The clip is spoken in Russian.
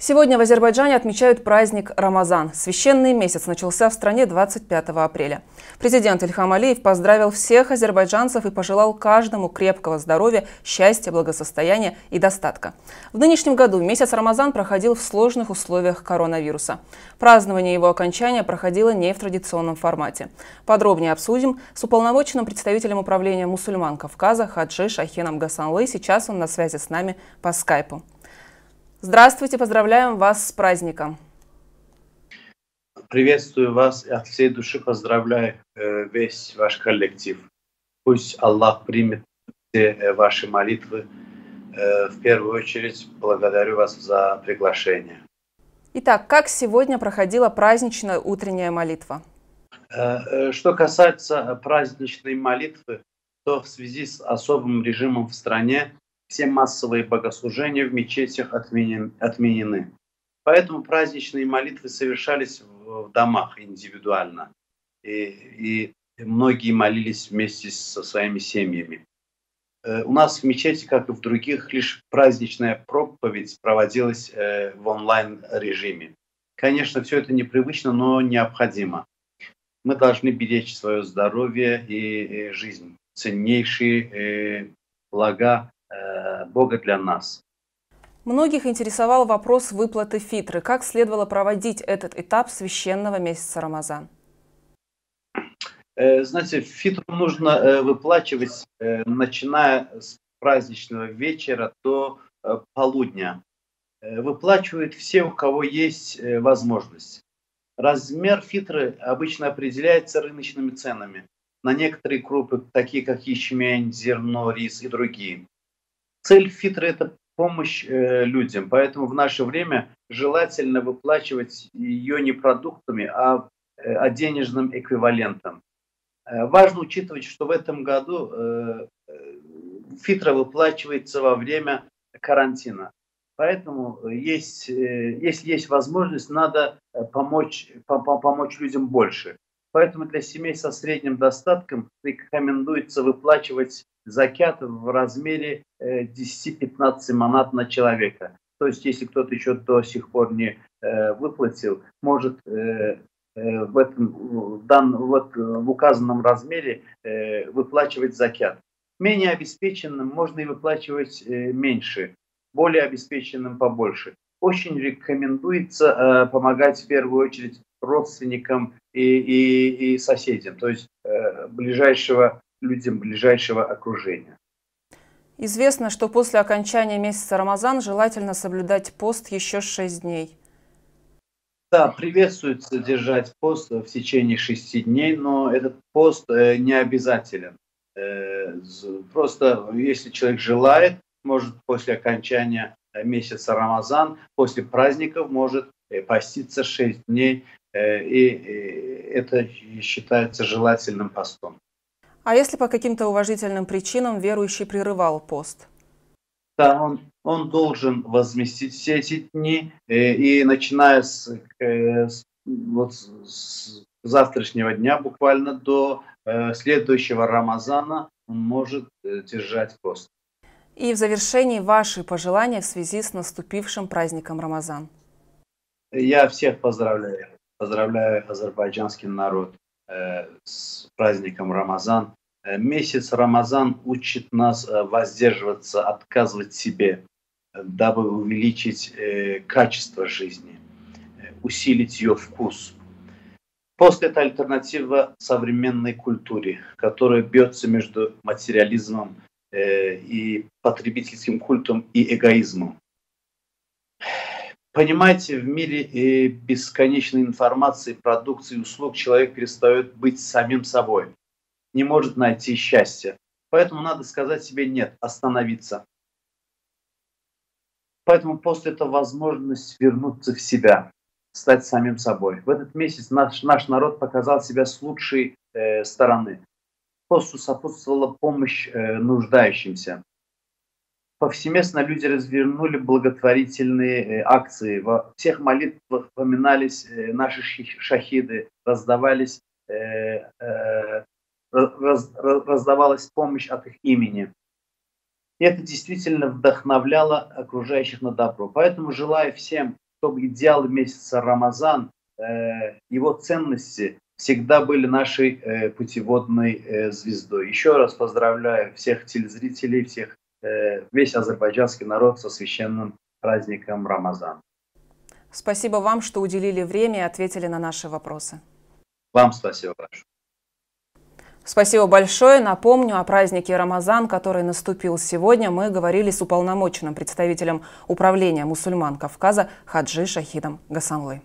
Сегодня в Азербайджане отмечают праздник Рамазан. Священный месяц начался в стране 25 апреля. Президент Ильхам Алиев поздравил всех азербайджанцев и пожелал каждому крепкого здоровья, счастья, благосостояния и достатка. В нынешнем году месяц Рамазан проходил в сложных условиях коронавируса. Празднование его окончания проходило не в традиционном формате. Подробнее обсудим с уполномоченным представителем управления мусульман Кавказа Хаджи Шахеном Гасанлы. Сейчас он на связи с нами по скайпу. Здравствуйте, поздравляем вас с праздником. Приветствую вас и от всей души поздравляю э, весь ваш коллектив. Пусть Аллах примет все э, ваши молитвы. Э, в первую очередь благодарю вас за приглашение. Итак, как сегодня проходила праздничная утренняя молитва? Что касается праздничной молитвы, то в связи с особым режимом в стране все массовые богослужения в мечетях отменены. Поэтому праздничные молитвы совершались в домах индивидуально. И, и многие молились вместе со своими семьями. Э, у нас в мечети, как и в других, лишь праздничная проповедь проводилась э, в онлайн-режиме. Конечно, все это непривычно, но необходимо. Мы должны беречь свое здоровье и жизнь, ценнейшие э, блага Э, Бога для нас. Многих интересовал вопрос выплаты фитры. Как следовало проводить этот этап священного месяца Рамазан? Э, знаете, фитру нужно э, выплачивать, начиная с праздничного вечера до полудня. Выплачивают все, у кого есть возможность. Размер фитры обычно определяется рыночными ценами на некоторые крупы, такие как ячмень, зерно, рис и другие. Цель фитры – это помощь э, людям, поэтому в наше время желательно выплачивать ее не продуктами, а, э, а денежным эквивалентом. Э, важно учитывать, что в этом году э, э фитра выплачивается во время карантина. Поэтому есть, э, если есть возможность, надо э, помочь, по, по, помочь людям больше. Поэтому для семей со средним достатком рекомендуется выплачивать закят в размере 10-15 э, манат на человека. То есть, если кто-то еще до сих пор не э, выплатил, может э, в этом в, дан, вот, в указанном размере выплачивать закят. Менее обеспеченным можно и выплачивать меньше, более обеспеченным побольше. Очень рекомендуется помогать в первую очередь родственникам и, и, и соседям, то есть ближайшего людям ближайшего окружения. Известно, что после окончания месяца Рамазан желательно соблюдать пост еще 6 дней. Да, приветствуется держать пост в течение шести дней, но этот пост э, не обязателен. Э, просто если человек желает, может после окончания месяца Рамазан, после праздников может э, поститься шесть дней, и это считается желательным постом. А если по каким-то уважительным причинам верующий прерывал пост? Да, он, он должен возместить все эти дни, э, и начиная с, э, с, вот, с завтрашнего дня буквально до э, следующего Рамазана он может э, держать пост. И в завершении ваши пожелания в связи с наступившим праздником Рамазан. Я всех поздравляю. Поздравляю азербайджанский народ э, с праздником Рамазан. Э, месяц Рамазан учит нас э, воздерживаться, отказывать себе, дабы увеличить качество жизни, усилить ее вкус. Пост – это альтернатива современной культуре, которая бьется между материализмом и потребительским культом и эгоизмом. Понимаете, в мире бесконечной информации, продукции, услуг человек перестает быть самим собой не может найти счастья. Поэтому надо сказать себе нет, остановиться. Поэтому пост – это возможность вернуться в себя, стать самим собой. В этот месяц наш, наш народ показал себя с лучшей э, стороны. Посту сопутствовала помощь э, нуждающимся. Повсеместно люди развернули благотворительные э, акции. Во всех молитвах поминались э, наши шахиды, раздавались э, раз, раздавалась помощь от их имени. И это действительно вдохновляло окружающих на добро. Поэтому желаю всем чтобы идеал месяца Рамазан, его ценности всегда были нашей путеводной звездой. Еще раз поздравляю всех телезрителей, всех, весь азербайджанский народ со священным праздником Рамазан. Спасибо вам, что уделили время и ответили на наши вопросы. Вам спасибо большое. Спасибо большое. Напомню о празднике Рамазан, который наступил сегодня. Мы говорили с уполномоченным представителем управления мусульман Кавказа Хаджи Шахидом Гасанлы.